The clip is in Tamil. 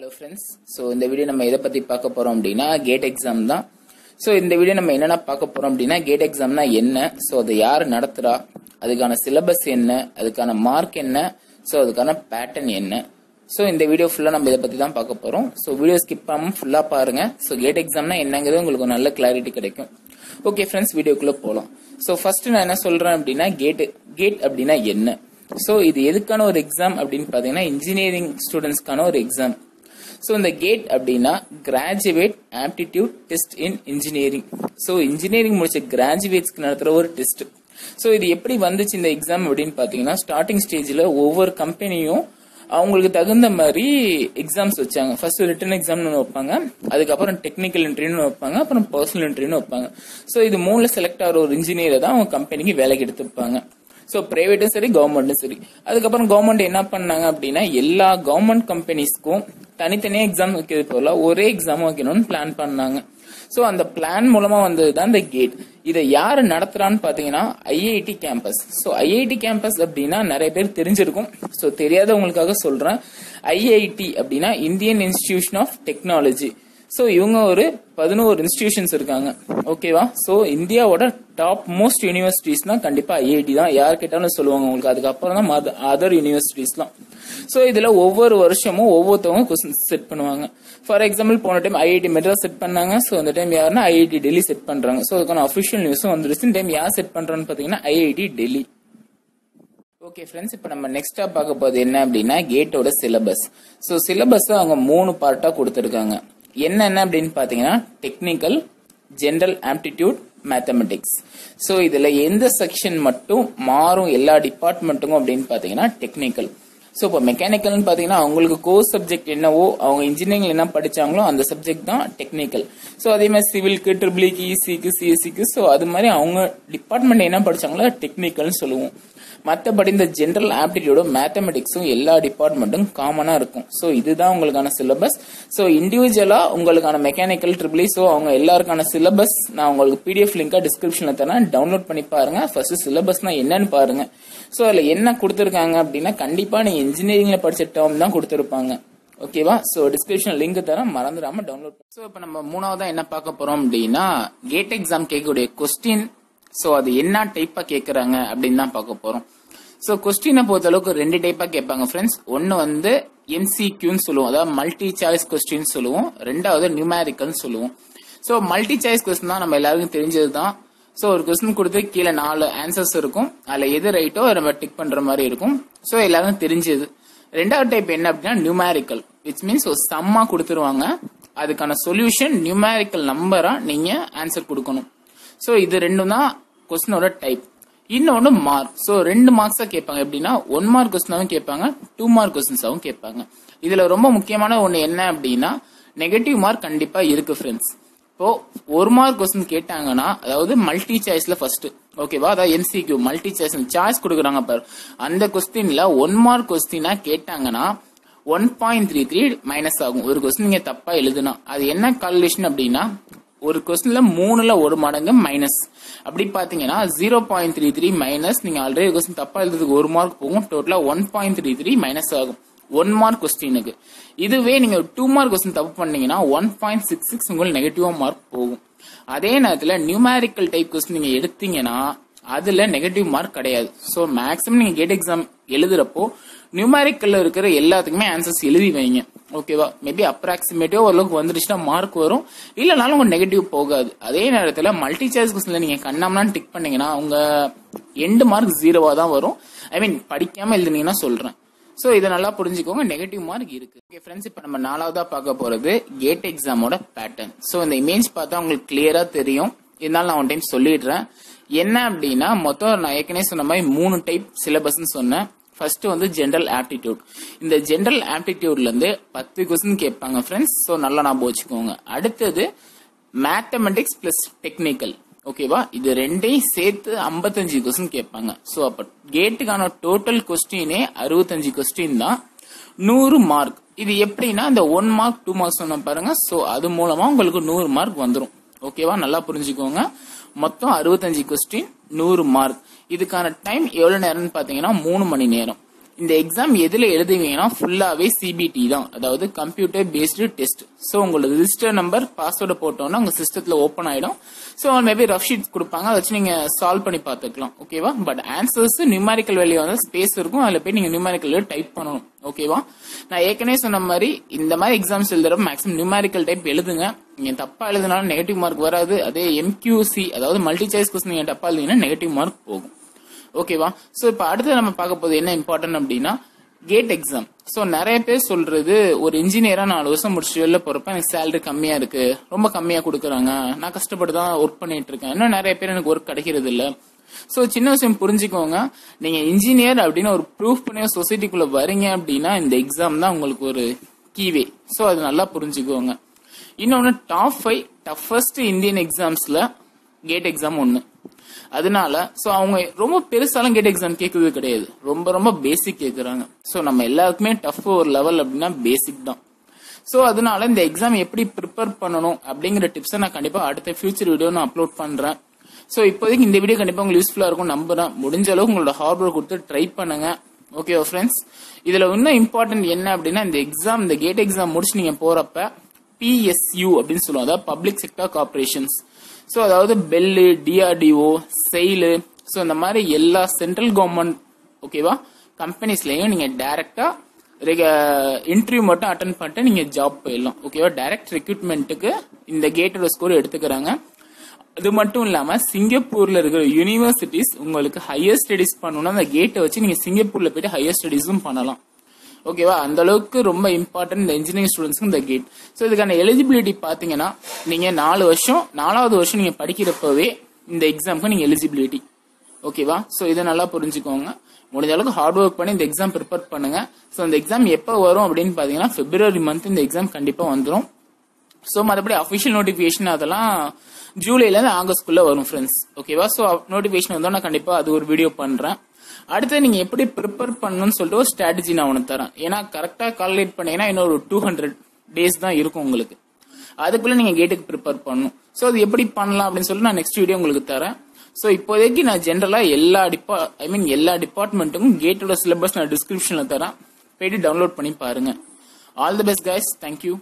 ஹலோ ஃப்ரெண்ட்ஸ் ஸோ இந்த வீடியோ நம்ம எதை பற்றி பார்க்க போகிறோம் அப்படின்னா கேட் எக்ஸாம் தான். ஸோ இந்த வீடியோ நம்ம என்னென்ன பார்க்க போகிறோம் அப்படின்னா கேட் எக்ஸாம்னா என்ன? ஸோ அதை யார் நடத்துகிறா அதுக்கான சிலபஸ் என்ன? அதுக்கான மார்க் என்ன? ஸோ அதுக்கான பேட்டர்ன் என்ன? ஸோ இந்த வீடியோ ஃபுல்லாக நம்ம இதை பற்றி தான் பார்க்க போகிறோம் ஸோ வீடியோ ஸ்கிப் பண்ணாமல் ஃபுல்லாக பாருங்கள் ஸோ கேட் எக்ஸாம்னா என்னங்கிறது உங்களுக்கு நல்ல கிளாரிட்டி கிடைக்கும். ஓகே ஃப்ரெண்ட்ஸ் வீடியோக்குள்ளே போகலாம் ஸோ ஃபர்ஸ்ட் நான் என்ன சொல்கிறேன் அப்படின்னா கேட்டு கேட் அப்படின்னா என்ன? ஸோ இது எதுக்கான ஒரு எக்ஸாம் அப்படின்னு பார்த்தீங்கன்னா இன்ஜினியரிங் ஸ்டூடெண்ட்ஸ்க்கான ஒரு எக்ஸாம் ஸோ இந்த கேட் அப்படின்னா graduate aptitude test in engineering so engineering முடிச்ச கிராஜுவேட்ஸ்க்கு நடத்துகிற ஒரு டெஸ்ட் ஸோ இது எப்படி வந்துச்சு இந்த எக்ஸாம் அப்படின்னு பார்த்தீங்கன்னா ஸ்டார்டிங் ஸ்டேஜில் ஒவ்வொரு கம்பெனியும் அவங்களுக்கு தகுந்த மாதிரி எக்ஸாம்ஸ் வச்சாங்க. ஃபர்ஸ்ட் ரிட்டன் எக்ஸாம்னு வைப்பாங்க. அதுக்கப்புறம் டெக்னிக்கல் இன்டர்வியூன்னு வைப்பாங்க. அப்புறம் பர்சனல் இன்டர்வியூன்னு வைப்பாங்க. ஸோ இது மூணுல செலக்ட் ஆகிற ஒரு இன்ஜினியரை தான் அவங்க கம்பெனிக்கு வேலைக்கு எடுத்துப்பாங்க. ஸோ பிரைவேட்டும் சரி கவர்மெண்ட்டும் சரி. அதுக்கப்புறம் கவர்மெண்ட் என்ன பண்ணாங்க அப்படின்னா எல்லா கவர்மெண்ட் கம்பெனிஸ்க்கும் தனித்தனியாக எக்ஸாம் வைக்கிறது போல ஒரே எக்ஸாம் வைக்கணும்னு பிளான் பண்ணாங்க. ஸோ அந்த பிளான் மூலமா வந்தது தான் இந்த கேட் இதை யார் நடத்துறான்னு பாத்தீங்கன்னா IIT campus so IIT campus அப்படின்னா நிறைய பேர் தெரிஞ்சிருக்கும். ஸோ தெரியாதவங்களுக்காக சொல்றேன். ஐஐடி அப்படின்னா Indian institution of technology so இவங்க ஒரு பதினோரு இன்ஸ்டிடியூஷன்ஸ் இருக்காங்க. ஓகேவா ஸோ இந்தியாவோட டாப் மோஸ்ட் யூனிவர்சிட்டிஸ்னா கண்டிப்பாக ஐஐடி தான். யார் கேட்டாலும் சொல்லுவாங்க உங்களுக்கு. அதுக்கப்புறம் தான் அதர் யூனிவர்சிட்டிஸ்லாம் ஸோ இதில் ஒவ்வொரு வருஷமும் ஒவ்வொருத்தவங்க கொஸ்டின் செட் பண்ணுவாங்க. ஃபார் எக்ஸாம்பிள் போன டைம் ஐஐடி மெட்ராஸ் செட் பண்ணாங்க. ஸோ அந்த டைம் யாருன்னா ஐஐடி டெல்லி செட் பண்ணுறாங்க ஸோ அதுக்கான அஃபிஷியல் நியூஸும் வந்துருச்சு. இந்த டைம் யார் செட் பண்ணுறான்னு பார்த்தீங்கன்னா ஐஐடி டெல்லி ஓகே ஃப்ரெண்ட்ஸ் இப்போ நம்ம நெக்ஸ்டா பார்க்க போகிறது என்ன அப்படின்னா கேட்டோட சிலபஸ் ஸோ சிலபஸ் அவங்க மூணு பார்ட்டாக கொடுத்துருக்காங்க. என்னென்ன அப்படின்னு பாத்தீங்கன்னா technical general aptitude mathematics so இதுல எந்த செக்ஷன் மட்டும் மாறும் எல்லா டிபார்ட்மெண்ட்டுக்கும் அப்படின்னு பாத்தீங்கன்னா டெக்னிக்கல் ஸோ இப்போ மெக்கானிக்கல்னு பார்த்தீங்கன்னா அவங்களுக்கு கோர்ஸ் சப்ஜெக்ட் என்னவோ அவங்க இன்ஜினியரிங் என்ன படிச்சாங்களோ அந்த சப்ஜெக்ட் தான் டெக்னிக்கல் ஸோ அதே மாதிரி சிவிலுக்கு ட்ரிபிளிக்கு e இசிக்கு சிஎஸ்சிக்கு ஸோ அது மாதிரி அவங்க டிபார்ட்மெண்ட் என்ன படிச்சாங்களோ டெக்னிக்கல்னு சொல்லுவோம். மற்றபடி இந்த ஜென்ரல் ஆப்டிடியூடும் மேத்தமெட்டிக்ஸும் எல்லா டிபார்ட்மெண்ட்டும் காமனாக இருக்கும். ஸோ இதுதான் உங்களுக்கான சிலபஸ் ஸோ இண்டிவிஜுவலாக உங்களுக்கான மெக்கானிக்கல் ட்ரிபிளி ஸோ அவங்க எல்லாருக்கான சிலபஸ் நான் உங்களுக்கு பிடிஎஃப் லிங்காக டிஸ்கிரிப்ஷனில் தரேன். டவுன்லோட் பண்ணி பாருங்க. ஃபர்ஸ்ட் சிலபஸ்னா என்னன்னு பாருங்க. ஸோ அதில் என்ன கொடுத்துருக்காங்க அப்படின்னா கண்டிப்பாக நீங்கள் இன்ஜினியரிங்கில் படிச்ச டேர்ம் தான் கொடுத்துருப்பாங்க. ஓகேவா ஸோ டிஸ்கிரிப்ஷன் லிங்க் தரேன். மறந்துடாம டவுன்லோட் ஸோ இப்போ நம்ம மூணாவதாக என்ன பார்க்க போறோம் அப்படின்னா கேட் எக்ஸாம் கேட்கக்கூடிய கொஸ்டின் ஸோ அது என்ன டைப்பா கேட்கறாங்க அப்படின்னு தான் பார்க்க போறோம். ஸோ கொஸ்டினை பொறுத்த அளவுக்கு ரெண்டு டைப்பா கேட்பாங்க ஃப்ரெண்ட்ஸ் ஒன்னு வந்து எம்சிக்யூன்னு சொல்லுவோம். அதாவது மல்டி சாய்ஸ் கொஸ்டின் சொல்லுவோம். ரெண்டாவது நியூமேரிக்கல்னு சொல்லுவோம். ஸோ மல்டி சாய்ஸ் கொஸ்டின் தான் நம்ம எல்லாருக்கும் தெரிஞ்சது தான் ஸோ ஒரு கொஸ்டின் கொடுத்து கீழே நாலு ஆன்சர்ஸ் இருக்கும். அதில் எது ரைட்டோ நம்ம டிக் பண்ற மாதிரி இருக்கும். ஸோ எல்லாருக்கும் தெரிஞ்சது. ரெண்டாவது டைப் என்ன அப்படின்னா நியூமேரிக்கல் விச் மீன்ஸ் ஒரு சம்மா கொடுத்துருவாங்க. அதுக்கான சொல்யூஷன் நியூமேரிக்கல் நம்பரா நீங்க ஆன்சர் கொடுக்கணும். ஸோ இது ரெண்டும் தான் கொஸ்டினோட டைப் இன்னொன்று மார்க் ஸோ ரெண்டு மார்க்ஸாக கேட்பாங்க. எப்படின்னா ஒன் மார்க் கொஸ்டினாவும் கேட்பாங்க டூ மார்க் கொஸ்டின்ஸாவும் கேட்பாங்க. இதுல ரொம்ப முக்கியமான ஒன்று என்ன அப்படின்னா நெகட்டிவ் மார்க் கண்டிப்பா இருக்கு ஃப்ரெண்ட்ஸ் இப்போ ஒரு மார்க் கொஸ்டின் கேட்டாங்கன்னா அதாவது மல்டி சாய்ஸ்ல ஃபர்ஸ்ட் ஓகேவா அதாவது எம்சிக்யூ மல்டி சாய்ஸ் சாய்ஸ் கொடுக்குறாங்க பாரு. அந்த கொஸ்டின்ல ஒன் மார்க் கொஸ்டினா கேட்டாங்கன்னா one point three three minus ஆகும். ஒரு கொஸ்டின் நீங்க தப்பா எழுதுனா. அது என்ன கால்குலேஷன் அப்படின்னா ஒரு கொஸ்டின்ல மூணுல ஒரு மடங்கு மைனஸ் அப்படி பாத்தீங்கன்னா zero point three three minus நீங்க ஆல்ரெடி கொஸ்டின் தப்பா எழுதுறதுக்கு ஒரு மார்க் போகும். டோட்டலா one point three three minus ஆகும். ஒன் மார்க் கொஸ்டினுக்கு இதுவே நீங்க டூ மார்க் கொஸ்டின் தப்பு பண்ணீங்கன்னா ஒன் பாயிண்ட் சிக்ஸ் சிக்ஸ் உங்களுக்கு நெகட்டிவா மார்க் போகும். அதே நேரத்துல நியூமேரிக்கல் டைப் கொஸ்டின் நீங்க எடுத்தீங்கன்னா அதுல நெகட்டிவ் மார்க் கிடையாது. ஸோ மேக்ஸிமம் நீங்க கேட் எக்ஸாம் எழுதுறப்போ நியூமேரிக்கல்ல இருக்கிற எல்லாத்துக்குமே ஆன்சர்ஸ் எழுதி வைங்க. ஓகேவா மேபி அப்ராக்சிமேட்டிவா ஓரளவுக்கு வந்துருச்சுன்னா மார்க் வரும். இல்லைனாலும் உங்க நெகட்டிவ் போகாது. அதே நேரத்தில் மல்டி சாய்ஸ் கொஸ்டின்ல நீங்க கண்ணாமலாம் டிக் பண்ணீங்கன்னா உங்க எண்டு மார்க் ஜீரோவா தான் வரும். ஐ மீன் படிக்காம எழுதுனீங்கன்னா சொல்றேன். ஸோ இதை நல்லா புரிஞ்சுக்கோங்க. நெகட்டிவ் மார்க் இருக்கு. ஓகே ஃப்ரெண்ட்ஸ் இப்போ நம்ம நாலாவதா பார்க்க போறது கேட் எக்ஸாமோட பேட்டர்ன் ஸோ இந்த இமேஜ் பார்த்தா உங்களுக்கு கிளியரா தெரியும். இருந்தாலும் நான் ஒன் டைம் சொல்லிடுறேன். என்ன அப்படின்னா மொத்தம் நான் ஏற்கனவே சொன்ன மாதிரி மூணு டைப் சிலபஸ்ன்னு சொன்னேன். ஃபர்ஸ்ட் வந்து ஜென்ரல் ஆப்டிடியூட் இந்த ஜென்ரல் ஆப்டிடியூட்ல இருந்து பத்து கொஸ்டின் கேட்பாங்க ஃப்ரெண்ட்ஸ் ஸோ நல்லா ஞாபகம் வச்சுக்கோங்க. அடுத்தது மேத்தமெட்டிக்ஸ் பிளஸ் டெக்னிக்கல் ஓகேவா இது ரெண்டையும் சேர்த்து ஐம்பத்தஞ்சு கொஸ்டின் கேட்பாங்க. ஸோ அப்ப கேட்டுக்கான டோட்டல் கொஸ்டினே அறுபத்தஞ்சு கொஸ்டின் தான். நூறு மார்க் இது எப்படின்னா இந்த ஒன் மார்க் டூ மார்க் சொன்ன பாருங்க. ஸோ அது மூலமா உங்களுக்கு நூறு மார்க் வந்துடும் ஓகேவா நல்லா புரிஞ்சுக்கோங்க. மொத்தம் அறுபத்தஞ்சு கொஸ்டின் நூறு மார்க் இதுக்கான டைம் எவ்வளவு நேரம்னு பாத்தீங்கன்னா மூணு மணி நேரம். இந்த எக்ஸாம் எதுல எழுதுவீங்கன்னா ஃபுல்லாவே சிபிடி தான். அதாவது கம்ப்யூட்டர் பேஸ்டு டெஸ்ட் ஸோ உங்களோட ரிஜிஸ்டர் நம்பர் பாஸ்வேர்டு போட்டோம்னா உங்க சிஸ்டத்தில் ஓப்பன் ஆயிடும். ஸோ அவங்க மேபி ரஃப் ஷீட் கொடுப்பாங்க. அதை வச்சு நீங்க சால்வ் பண்ணி பார்த்துக்கலாம். ஓகேவா பட் ஆன்சர்ஸ் நியூமாரிக்கல் வெளியே வந்து ஸ்பேஸ் இருக்கும். அதில் போய் நீங்க நியூமாரிக்கல் டைப் பண்ணணும். ஓகேவா நான் ஏற்கனவே சொன்ன மாதிரி இந்த மாதிரி எக்ஸாம்ஸ் எழுதுறப்ப மேக்ஸிமம் நியூமாரிக்கல் டைப் எழுதுங்க. நீங்க தப்பா எழுதினாலும் நெகட்டிவ் மார்க் வராது. அதே எம்கியூசி அதாவது மல்டி சாய்ஸ் கொஸ்டின் நீங்க தப்பா எழுதிங்கன்னா நெகட்டிவ் மார்க் போகும். ஓகேவா சோ இப்போ அடுத்து நம்ம பார்க்க போது என்ன இம்பார்ட்டன்ட் அப்படின்னா கேட் எக்ஸாம் ஸோ நிறைய பேர் சொல்றது ஒரு இன்ஜினியரா நாலு வருஷம் முடிச்சு வெளில போறப்ப எனக்கு சேலரி கம்மியா இருக்கு ரொம்ப கம்மியா கொடுக்குறாங்க நான் கஷ்டப்பட்டு தான் ஒர்க் பண்ணிட்டு இருக்கேன். இன்னும் நிறைய பேர் எனக்கு ஒர்க் கிடைக்கிறது இல்ல ஸோ சின்ன விஷயம் புரிஞ்சுக்கோங்க. நீங்க இன்ஜினியர் அப்படின்னு ஒரு ப்ரூஃப் பண்ணி சொசைட்டிக்குள்ள வரீங்க அப்படின்னா இந்த எக்ஸாம் தான் உங்களுக்கு ஒரு கீவே. ஸோ அது நல்லா புரிஞ்சுக்கோங்க. இன்னொன்னு டாப் ஃபைவ் டஃபஸ்ட் இந்தியன் எக்ஸாம்ஸ்ல கேட் எக்ஸாம் ஒன்னு அதனால சோ அவங்க ரொம்ப பெருசாலும் கேட் எக்ஸாம் கேட்கறது கிடையாது. ரொம்ப ரொம்ப பேசிக் கேட்கறாங்க சோ நம்ம எல்லாருக்குமே டஃப் ஒரு லெவல் அப்படின்னா பேசிக் தான். சோ அதனால இந்த எக்ஸாம் எப்படி ப்ரிப்பேர் பண்ணணும் அப்படிங்கிற டிப்ஸை நான் கண்டிப்பா அடுத்த ஃபியூச்சர் வீடியோ நான் அப்லோட் பண்றேன். சோ இப்போதைக்கு இந்த வீடியோ கண்டிப்பா உங்களுக்கு யூஸ்ஃபுல்லா இருக்கும் நம்புறேன். முடிஞ்ச அளவுக்கு உங்களோட ஹார்ட் ஒர்க் கொடுத்து ட்ரை பண்ணுங்க. ஓகேவா ஃப்ரெண்ட்ஸ் இதுல இன்னும் இம்பார்ட்டன்ட் என்ன அப்படின்னா இந்த எக்ஸாம் இந்த கேட் எக்ஸாம் முடிச்சு நீங்க போறப்ப பிஎஸ்யூ அப்படின்னு சொல்லுவோம். அதாவது பப்ளிக் செக்டர் கார்பரேஷன்ஸ் ஸோ அதாவது பெல்லு டிஆர்டிஓ செயலு ஸோ இந்த மாதிரி எல்லா சென்ட்ரல் கவர்மெண்ட் ஓகேவா கம்பெனிஸ்லையும் நீங்கள் டைரக்டா இன்டர்வியூ மட்டும் அட்டன் பண்ணிட்டு நீங்கள் ஜாப் போயிடலாம். ஓகேவா டைரக்ட் ரெக்ரூட்மெண்ட்டுக்கு இந்த கேட்டோட ஸ்கோர் எடுத்துக்கிறாங்க. அது மட்டும் இல்லாம சிங்கப்பூர்ல இருக்கிற யூனிவர்சிட்டிஸ் உங்களுக்கு ஹையர் ஸ்டடிஸ் பண்ணணும்னா அந்த கேட்டை வச்சு நீங்க சிங்கப்பூர்ல போயிட்டு ஹையர் ஸ்டடிஸும் பண்ணலாம். ஓகேவா? அந்த அளவுக்கு ரொம்ப இம்பார்ட்டன்ட் இந்த இன்ஜினியரிங் ஸ்டூடெண்ட்ஸ்க்கு இந்த கேட் ஸோ இதுக்கான எலிஜிபிலிட்டி பார்த்தீங்கன்னா நீங்கள் நாலு வருஷம் நாலாவது வருஷம் நீங்கள் படிக்கிறப்பவே இந்த எக்ஸாமுக்கு நீங்கள் எலிஜிபிலிட்டி ஓகேவா? ஸோ இதை நல்லா புரிஞ்சுக்கோங்க. முடிஞ்ச அளவுக்கு ஹார்ட் ஒர்க் பண்ணி இந்த எக்ஸாம் ப்ரிப்பேர் பண்ணுங்க. ஸோ இந்த எக்ஸாம் எப்போ வரும் அப்படின்னு பார்த்தீங்கன்னா பிப்ரவரி மந்த் இந்த எக்ஸாம் கண்டிப்பாக வந்துடும் ஸோ மற்றபடி அஃபிஷியல் நோட்டிஃபிகேஷன் அதெல்லாம் ஜூலைலேருந்து இருந்து வரும் ஃப்ரெண்ட்ஸ் ஓகேவா? ஸோ நோட்டிஃபிகேஷன் வந்தோம் நான் கண்டிப்பாக அது ஒரு வீடியோ பண்ணுறேன் அடுத்து நீங்க எப்படி ப்ரிப்பேர் பண்ணணும்னு சொல்லிட்டு ஒரு ஸ்ட்ராட்டஜி நான் உனக்கு தரேன். ஏன்னா கரெக்டா கால்குலேட் பண்ணீங்கன்னா இன்னொரு டூ ஹண்ட்ரட் டேஸ் தான் இருக்கும் உங்களுக்கு. அதுக்குள்ள நீங்க கேட்டுக்கு ப்ரிப்பேர் பண்ணணும். ஸோ அது எப்படி பண்ணலாம் அப்படின்னு சொல்லிட்டு நான் நெக்ஸ்ட் வீடியோ உங்களுக்கு தரேன். ஸோ இப்போதைக்கு நான் ஜென்ரலா எல்லா டிபா ஐ மீன் எல்லா டிபார்ட்மெண்ட்டுக்கும் கேட்டோட சிலபஸ் நான் டிஸ்கிரிப்ஷன்ல தரேன். போயிட்டு டவுன்லோட் பண்ணி பாருங்க. All the best guys thank you